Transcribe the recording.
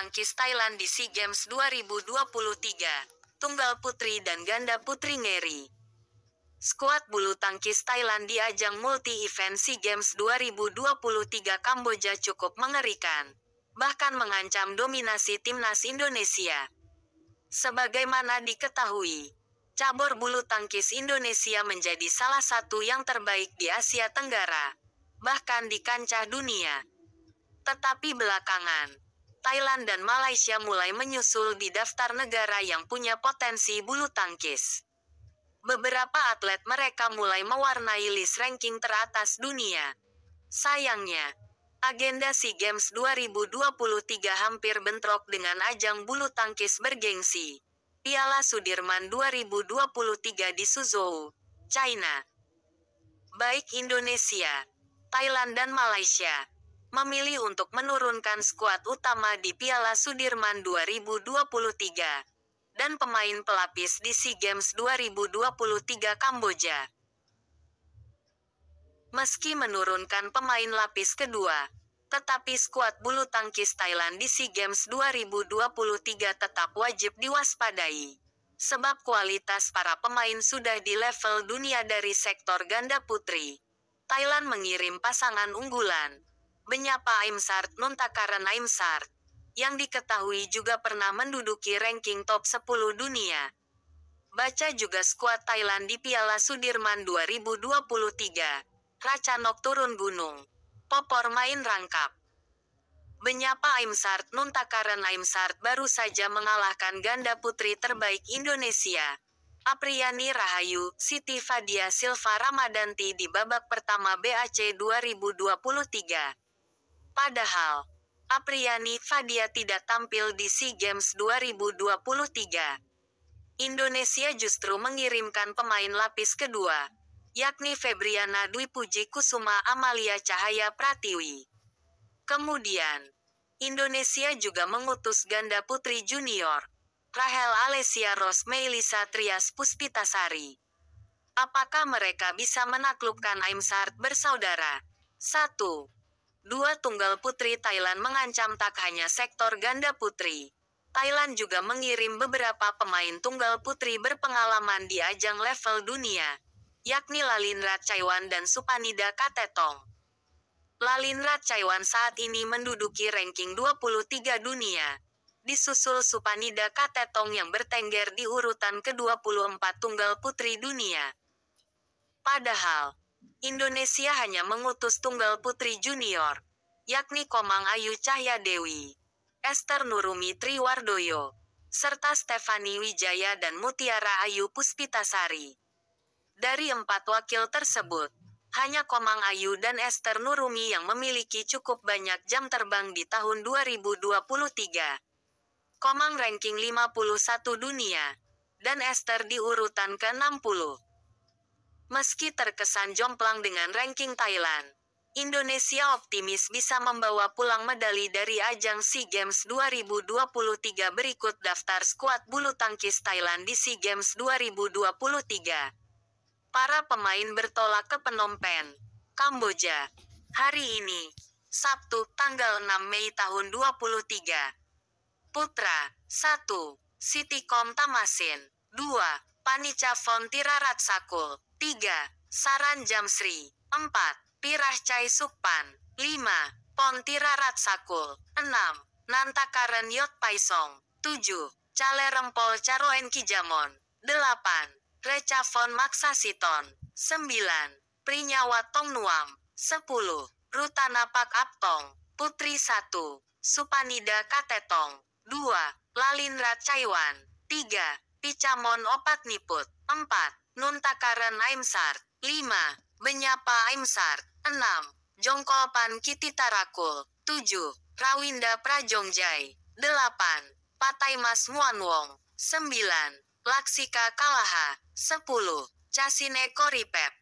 tangkis Thailand di SEA Games 2023, tunggal putri dan ganda putri ngeri. Skuad bulu tangkis Thailand di ajang multi-event SEA Games 2023 Kamboja cukup mengerikan, bahkan mengancam dominasi timnas Indonesia. Sebagaimana diketahui, cabur bulu tangkis Indonesia menjadi salah satu yang terbaik di Asia Tenggara, bahkan di kancah dunia. Tetapi belakangan, Thailand dan Malaysia mulai menyusul di daftar negara yang punya potensi bulu tangkis. Beberapa atlet mereka mulai mewarnai list ranking teratas dunia. Sayangnya, agenda SEA Games 2023 hampir bentrok dengan ajang bulu tangkis bergengsi. Piala Sudirman 2023 di Suzhou, China. Baik Indonesia, Thailand dan Malaysia memilih untuk menurunkan skuad utama di Piala Sudirman 2023 dan pemain pelapis di SEA Games 2023 Kamboja. Meski menurunkan pemain lapis kedua, tetapi skuad bulu tangkis Thailand di SEA Games 2023 tetap wajib diwaspadai. Sebab kualitas para pemain sudah di level dunia dari sektor ganda putri. Thailand mengirim pasangan unggulan. Benyapa Aimsart Nuntakaran Aimsart. Yang diketahui juga pernah menduduki ranking top 10 dunia. Baca juga skuad Thailand di Piala Sudirman 2023. Racanok turun gunung. Popor main rangkap. Benyapa Aimsart Nuntakaran Aimsart baru saja mengalahkan ganda putri terbaik Indonesia. Apriani Rahayu, Siti Fadia Silva Ramadanti di babak pertama BAC 2023. Padahal, Apriani Fadia tidak tampil di SEA Games 2023. Indonesia justru mengirimkan pemain lapis kedua, yakni Febriana Dwi Puji Kusuma Amalia Cahaya Pratiwi. Kemudian, Indonesia juga mengutus ganda putri junior, Rahel Alesia Ros Meilisa Trias Puspitasari. Apakah mereka bisa menaklukkan Aimsart bersaudara? 1. Dua tunggal putri Thailand mengancam tak hanya sektor ganda putri. Thailand juga mengirim beberapa pemain tunggal putri berpengalaman di ajang level dunia, yakni Lalinrat Chaiwan dan Supanida Katetong. Lalinrat Chaiwan saat ini menduduki ranking 23 dunia. Disusul Supanida Katetong yang bertengger di urutan ke-24 tunggal putri dunia. Padahal, Indonesia hanya mengutus tunggal putri junior, yakni Komang Ayu Cahya Dewi, Esther Nurumi Triwardoyo, serta Stefani Wijaya dan Mutiara Ayu Puspitasari. Dari empat wakil tersebut, hanya Komang Ayu dan Esther Nurumi yang memiliki cukup banyak jam terbang di tahun 2023. Komang ranking 51 dunia, dan Esther di urutan ke-60. Meski terkesan jomplang dengan ranking Thailand, Indonesia optimis bisa membawa pulang medali dari ajang SEA Games 2023 berikut daftar skuad bulu tangkis Thailand di SEA Games 2023. Para pemain bertolak ke Phnom Penh, Kamboja. Hari ini, Sabtu, tanggal 6 Mei tahun 23. Putra, 1. Sitikom Tamasin. 2. Panica Fontira Ratsakul. 3. Saran Jamsri. 4. Pirah Cai Sukpan. 5. Pontira Ratsakul. 6. Nantakaran Yot Paisong. 7. Cale Rempol Caroen Kijamon. 8. Recavon Maksasiton. 9. Prinyawa Tongnuam. 10. Rutanapak Aptong. Putri 1. Supanida Katetong. 2. Lalinrat Caiwan. 3. Picamon Opat Niput. 4. Nuntakaran Aimsart. 5. Benyapa Aimsart. 6. Jongkolpan Kititarakul. 7. Rawinda Prajongjai. 8. Pataimas Muanwong. 9. Laksika Kalaha. 10. Casine Koripep.